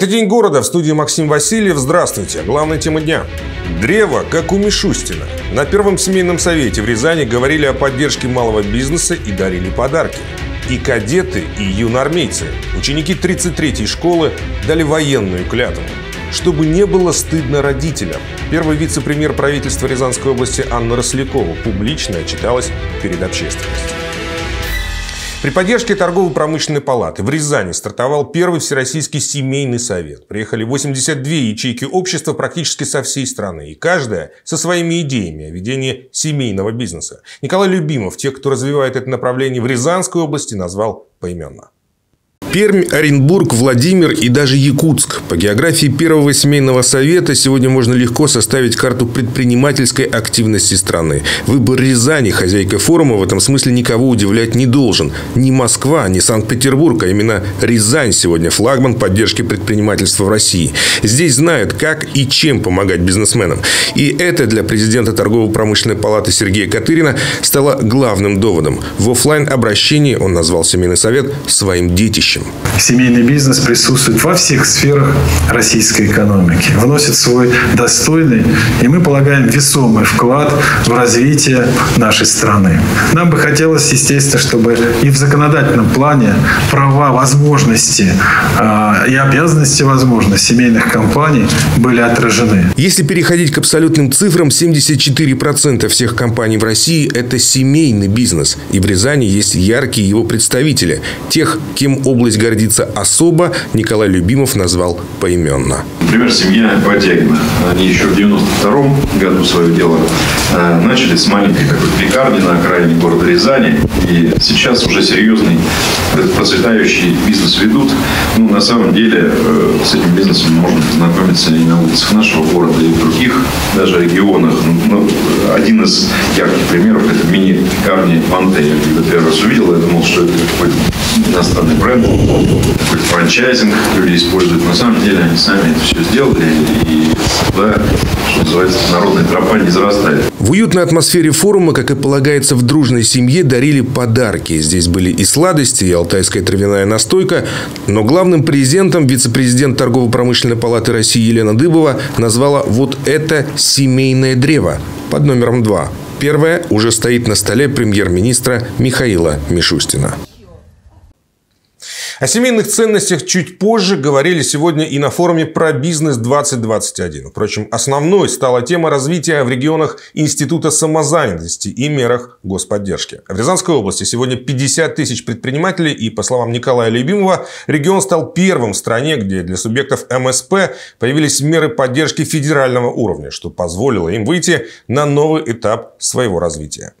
Это День города. В студии Максим Васильев. Здравствуйте. Главная тема дня. Древо, как у Мишустина. На первом семейном совете в Рязани говорили о поддержке малого бизнеса и дарили подарки. И кадеты, и юноармейцы, ученики 33-й школы дали военную клятву. Чтобы не было стыдно родителям, первый вице-премьер правительства Рязанской области Анна Рослякова публично отчиталась перед общественностью. При поддержке торгово-промышленной палаты в Рязани стартовал первый Всероссийский семейный совет. Приехали 82 ячейки общества практически со всей страны. И каждая со своими идеями о ведении семейного бизнеса. Николай Любимов, тех, кто развивает это направление в Рязанской области, назвал поименно. Пермь, Оренбург, Владимир и даже Якутск. По географии первого семейного совета сегодня можно легко составить карту предпринимательской активности страны. Выбор Рязани, хозяйка форума, в этом смысле никого удивлять не должен. Ни Москва, ни Санкт-Петербург, а именно Рязань сегодня флагман поддержки предпринимательства в России. Здесь знают, как и чем помогать бизнесменам. И это для президента торгово-промышленной палаты Сергея Катырина стало главным доводом. В офлайн обращении он назвал семейный совет своим детищем будущем. Семейный бизнес присутствует во всех сферах российской экономики, вносит свой достойный и, мы полагаем, весомый вклад в развитие нашей страны. Нам бы хотелось, естественно, чтобы и в законодательном плане права, возможности э, и обязанности, возможно, семейных компаний были отражены. Если переходить к абсолютным цифрам, 74% всех компаний в России – это семейный бизнес. И в Рязани есть яркие его представители. Тех, кем область область гордится особо, Николай Любимов назвал поименно. Например, семья Потягина. Они еще в 92 году свое дело э, начали с маленькой такой пекарни на окраине города Рязани. И сейчас уже серьезный процветающий бизнес ведут. Ну, на самом деле, э, с этим бизнесом можно познакомиться и на улицах нашего города, и в других даже регионах. Ну, ну один из ярких примеров – это мини-пекарни Панте. Я когда первый раз увидел, я думал, что это какой-то иностранный бренд, какой-то франчайзинг люди используют. На самом деле они сами это все сделали, и да, что называется, народная тропа не зарастает. В уютной атмосфере форума, как и полагается в дружной семье, дарили подарки. Здесь были и сладости, и алтайская травяная настойка. Но главным презентом вице-президент Торгово-промышленной палаты России Елена Дыбова назвала вот это семейное древо под номером два. Первое уже стоит на столе премьер-министра Михаила Мишустина. О семейных ценностях чуть позже говорили сегодня и на форуме про бизнес 2021. Впрочем, основной стала тема развития в регионах Института самозанятости и мерах господдержки. В Рязанской области сегодня 50 тысяч предпринимателей, и, по словам Николая Любимова, регион стал первым в стране, где для субъектов МСП появились меры поддержки федерального уровня, что позволило им выйти на новый этап своего развития.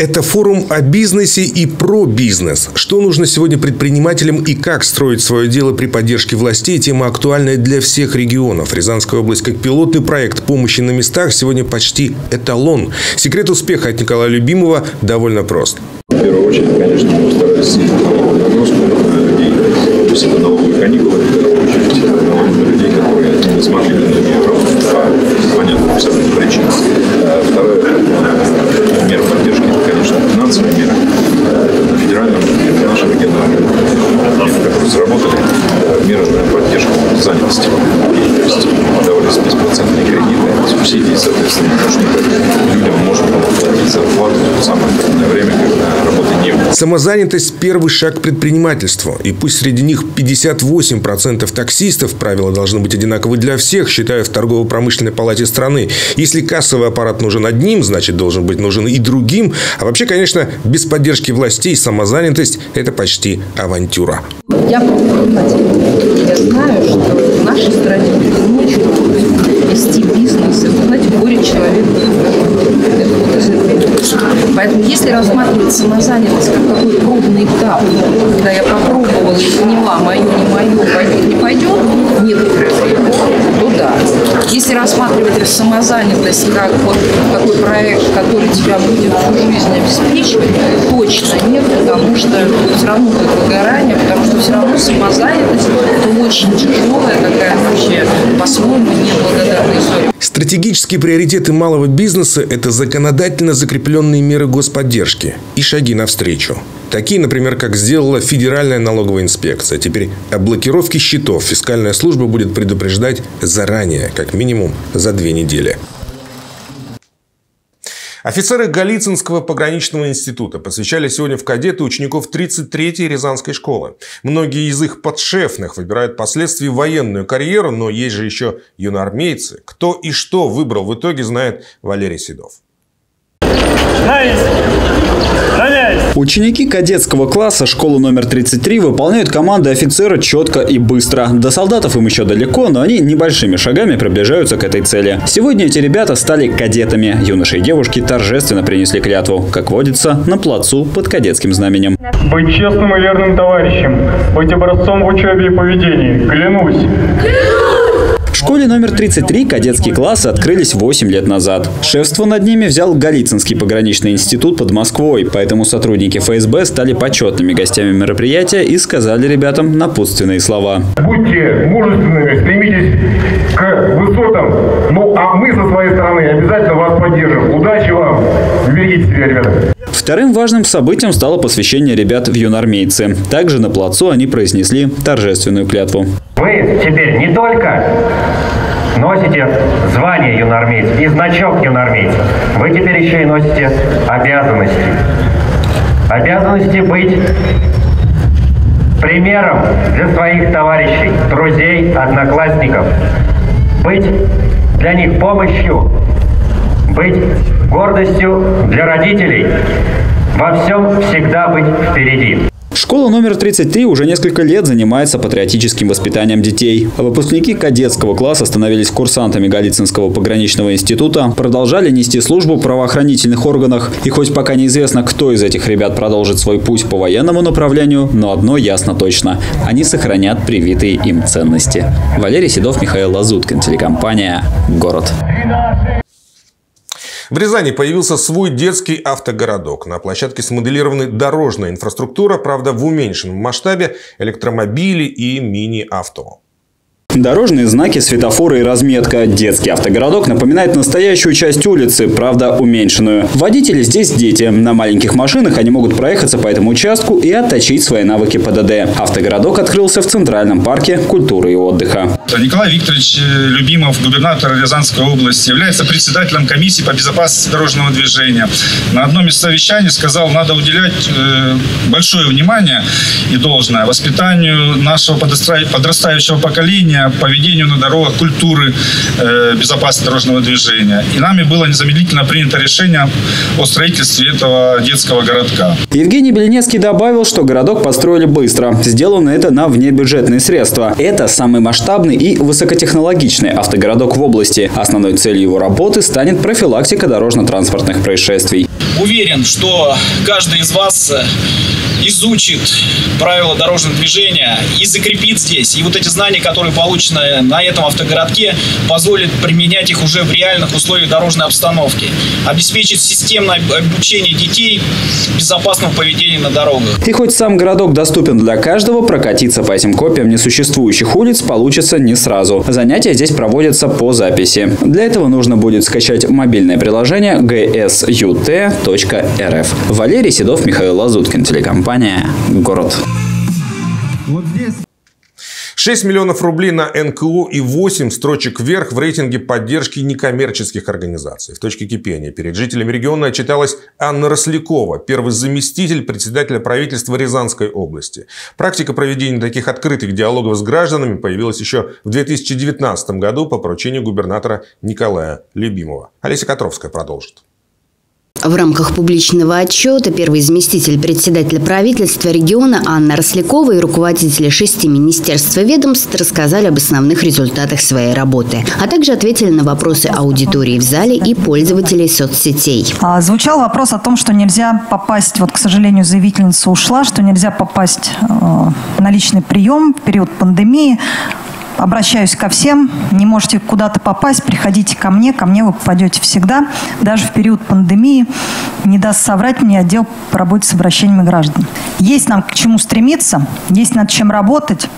Это форум о бизнесе и про бизнес. Что нужно сегодня предпринимателям и как строить свое дело при поддержке властей – тема актуальная для всех регионов. Рязанская область как пилотный проект помощи на местах сегодня почти эталон. Секрет успеха от Николая Любимова довольно прост. В первую очередь, конечно, мы старались на людей. То есть это налоговые каникулы, в первую очередь, на людей, которые не смогли работать Самозанятость – первый шаг к предпринимательству. И пусть среди них 58% таксистов, правила должны быть одинаковы для всех, считая в торгово-промышленной палате страны. Если кассовый аппарат нужен одним, значит, должен быть нужен и другим. А вообще, конечно, без поддержки властей самозанятость – это почти авантюра. Я. Я знаю, что в нашей стране очень вести бизнес. Это, знаете, горе человека. Поэтому если рассматривать самозанятость как такой пробный этап, когда я попробовала и поняла, мое, не мое, пойдет, не пойдет, нет то да. Если рассматривать самозанятость как вот такой проект, который тебя будет всю жизнь обеспечивать, точно нет, потому что все равно будет выгорание, потому что все равно самозанятость – это очень тяжелая такая вообще по-своему. Стратегические приоритеты малого бизнеса – это законодательно закрепленные меры господдержки и шаги навстречу. Такие, например, как сделала Федеральная налоговая инспекция. Теперь о блокировке счетов фискальная служба будет предупреждать заранее, как минимум за две недели. Офицеры Голицынского пограничного института посвящали сегодня в кадеты учеников 33-й Рязанской школы. Многие из их подшефных выбирают впоследствии военную карьеру, но есть же еще юноармейцы. Кто и что выбрал в итоге, знает Валерий Седов. Ученики кадетского класса школы номер 33 выполняют команды офицера четко и быстро. До солдатов им еще далеко, но они небольшими шагами приближаются к этой цели. Сегодня эти ребята стали кадетами. Юноши и девушки торжественно принесли клятву, как водится, на плацу под кадетским знаменем. Быть честным и верным товарищем, быть образцом в учебе и поведении. Клянусь! Клянусь! Школе номер 33 кадетские классы открылись 8 лет назад. Шефство над ними взял Голицынский пограничный институт под Москвой, поэтому сотрудники ФСБ стали почетными гостями мероприятия и сказали ребятам напутственные слова. Будьте мужественными, стремитесь к высотам, ну а мы со своей стороны обязательно вас поддержим. Удачи вам! Берегите себя, ребята! Вторым важным событием стало посвящение ребят в юнармейцы. Также на плацу они произнесли торжественную клятву. Вы теперь не только носите звание юнормейца и значок юнормейца, вы теперь еще и носите обязанности. Обязанности быть примером для своих товарищей, друзей, одноклассников. Быть для них помощью, быть гордостью для родителей. Во всем всегда быть впереди. Школа номер 33 уже несколько лет занимается патриотическим воспитанием детей. Выпускники кадетского класса становились курсантами Голицынского пограничного института, продолжали нести службу в правоохранительных органах. И хоть пока неизвестно, кто из этих ребят продолжит свой путь по военному направлению, но одно ясно точно – они сохранят привитые им ценности. Валерий Седов, Михаил Лазуткин, телекомпания «Город». В Рязани появился свой детский автогородок. На площадке смоделированы дорожная инфраструктура, правда в уменьшенном масштабе, электромобили и мини-авто. Дорожные знаки, светофоры и разметка. Детский автогородок напоминает настоящую часть улицы, правда уменьшенную. Водители здесь дети. На маленьких машинах они могут проехаться по этому участку и отточить свои навыки ПДД. Автогородок открылся в Центральном парке культуры и отдыха. Николай Викторович э, Любимов, губернатор Рязанской области, является председателем комиссии по безопасности дорожного движения. На одном из совещаний сказал, надо уделять э, большое внимание и должное воспитанию нашего подрастающего поколения, по ведению на дорогах культуры э, безопасности дорожного движения. И нами было незамедлительно принято решение о строительстве этого детского городка. Евгений Беленецкий добавил, что городок построили быстро. Сделано это на внебюджетные средства. Это самый масштабный и высокотехнологичный автогородок в области. Основной целью его работы станет профилактика дорожно-транспортных происшествий. Уверен, что каждый из вас э, изучит правила дорожного движения и закрепит здесь. И вот эти знания, которые получены на этом автогородке, позволят применять их уже в реальных условиях дорожной обстановки. Обеспечить системное обучение детей безопасному поведению на дорогах. И хоть сам городок доступен для каждого, прокатиться по этим копиям несуществующих улиц получится не сразу. Занятия здесь проводятся по записи. Для этого нужно будет скачать мобильное приложение gsut.rf. Валерий Седов, Михаил Лазуткин, телекомпания компания «Город». 6 миллионов рублей на НКО и 8 строчек вверх в рейтинге поддержки некоммерческих организаций. В точке кипения перед жителями региона отчиталась Анна Рослякова, первый заместитель председателя правительства Рязанской области. Практика проведения таких открытых диалогов с гражданами появилась еще в 2019 году по поручению губернатора Николая Любимова. Олеся Котровская продолжит. В рамках публичного отчета первый заместитель председателя правительства региона Анна Рослякова и руководители шести министерств и ведомств рассказали об основных результатах своей работы, а также ответили на вопросы аудитории в зале и пользователей соцсетей. А, звучал вопрос о том, что нельзя попасть, вот, к сожалению, заявительница ушла, что нельзя попасть э, на личный прием в период пандемии обращаюсь ко всем. Не можете куда-то попасть, приходите ко мне. Ко мне вы попадете всегда. Даже в период пандемии не даст соврать мне отдел по работе с обращениями граждан. Есть нам к чему стремиться, есть над чем работать.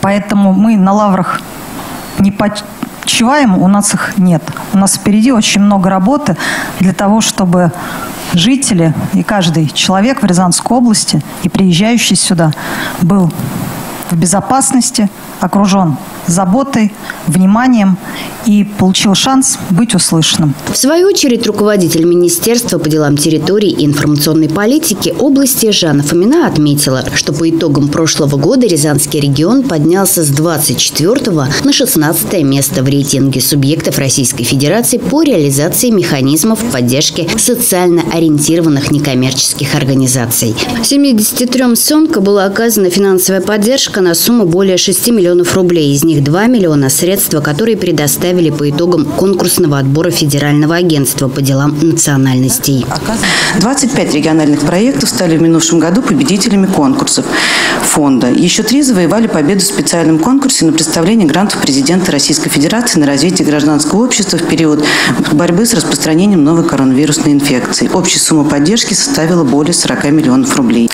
Поэтому мы на лаврах не, по, отчуваем, у нас их нет. У нас впереди очень много работы для того, чтобы жители и каждый человек в Рязанской области и приезжающий сюда был в безопасности, окружен заботой, вниманием и получил шанс быть услышанным. В свою очередь, руководитель Министерства по делам территории и информационной политики области Жанна Фомина отметила, что по итогам прошлого года Рязанский регион поднялся с 24 на 16 место в рейтинге субъектов Российской Федерации по реализации механизмов поддержки социально ориентированных некоммерческих организаций. 73 СОНКа была оказана финансовая поддержка на сумму более 6 миллионов рублей. Из них них 2 миллиона – средства, которые предоставили по итогам конкурсного отбора Федерального агентства по делам национальностей. 25 региональных проектов стали в минувшем году победителями конкурсов фонда. Еще три завоевали победу в специальном конкурсе на представление грантов президента Российской Федерации на развитие гражданского общества в период борьбы с распространением новой коронавирусной инфекции. Общая сумма поддержки составила более 40 миллионов рублей.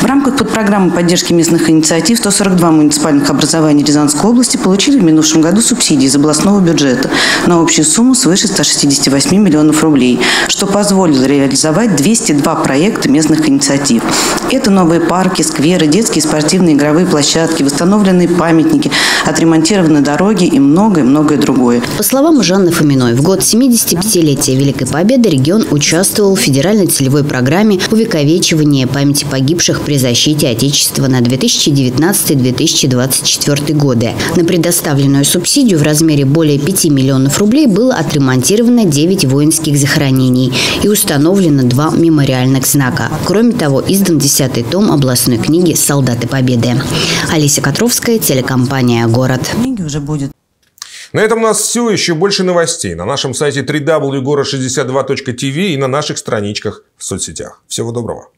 В рамках подпрограммы поддержки местных инициатив 142 муниципальных образований Рязанской области получили в минувшем году субсидии из областного бюджета на общую сумму свыше 168 миллионов рублей, что позволило реализовать 202 проекта местных инициатив. Это новые парки, скверы, детские спортивные игровые площадки, восстановленные памятники, отремонтированные дороги и многое-многое другое. По словам Жанны Фоминой, в год 75-летия Великой Победы регион участвовал в федеральной целевой программе увековечивания памяти погибших при защите Отечества на 2019-2024 годы. На предоставленную субсидию в размере более 5 миллионов рублей было отремонтировано 9 воинских захоронений и установлено два мемориальных знака. Кроме того, издан 10 том областной книги «Солдаты Победы». Олеся Котровская, телекомпания «Город». Книги уже будет. На этом у нас все. Еще больше новостей на нашем сайте www.город62.tv и на наших страничках в соцсетях. Всего доброго.